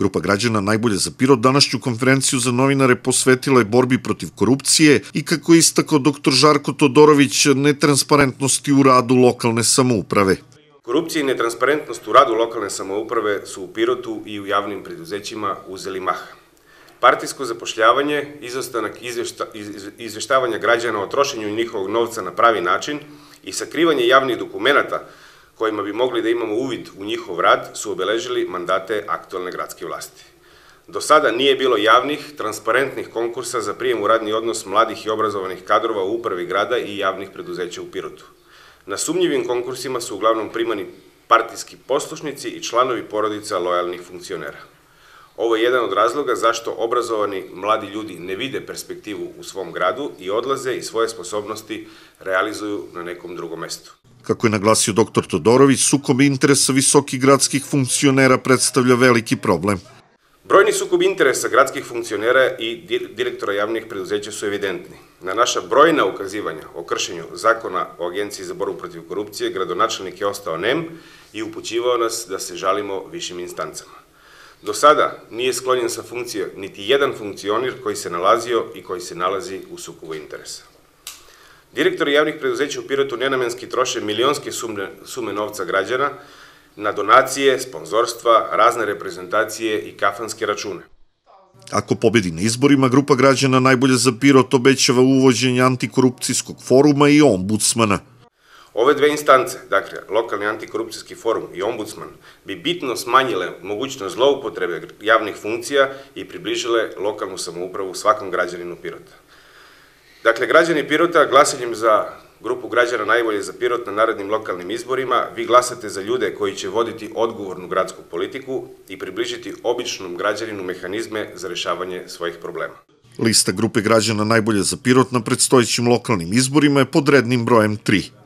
Grupa građana Najbolje za Pirot današnju konferenciju za novinare posvetila je borbi protiv korupcije i kako je istako dr. Žarko Todorović netransparentnosti u radu lokalne samouprave. Korupcija i netransparentnost u radu lokalne samouprave su u Pirotu i u javnim preduzećima uzeli maha. Partijsko zapošljavanje, izostanak izvešta, izveštavanja građana o trošenju njihovog novca na pravi način i sakrivanje javnih dokumenta kojima bi mogli da imamo uvid u njihov rad su obeležili mandate aktualne gradske vlasti. Do sada nije bilo javnih, transparentnih konkursa za prijem u radni odnos mladih i obrazovanih kadrova u upravi grada i javnih preduzeća u Pirotu. Na sumnjivim konkursima su uglavnom primani partijski poslušnici i članovi porodica lojalnih funkcionera. Ovo je jedan od razloga zašto obrazovani mladi ljudi ne vide perspektivu u svom gradu i odlaze i svoje sposobnosti realizuju na nekom drugom mestu. Kako je naglasio dr. Todorović, sukob interesa visokih gradskih funkcionera predstavlja veliki problem. Brojni sukob interesa gradskih funkcionera i direktora javnih preduzeća su evidentni. Na naša brojna ukazivanja o kršenju zakona o Agenciji za borbu protiv korupcije, gradonačelnik je ostao nem i upućivao nas da se žalimo višim instancama. Do sada nije sklonjen sa funkcije niti jedan funkcionir koji se nalazio i koji se nalazi u sukobu interesa. Direktori javnih preduzeća u Pirotu nenamenski troše milionske sume, sume novca građana na donacije, sponzorstva, razne reprezentacije i kafanske račune. Ako pobedi na izborima, grupa građana najbolje za Pirot obećava uvođenje antikorupcijskog foruma i ombudsmana. Ove dve instance, dakle, lokalni antikorupcijski forum i ombudsman, bi bitno smanjile mogućnost zloupotrebe javnih funkcija i približile lokalnu samoupravu svakom građaninu Pirota. Dakle, građani Pirota glasanjem za grupu građana najbolje za Pirot na narednim lokalnim izborima, vi glasate za ljude koji će voditi odgovornu gradsku politiku i približiti običnom građaninu mehanizme za rešavanje svojih problema. Lista grupe građana najbolje za Pirot na predstojećim lokalnim izborima je pod rednim brojem 3.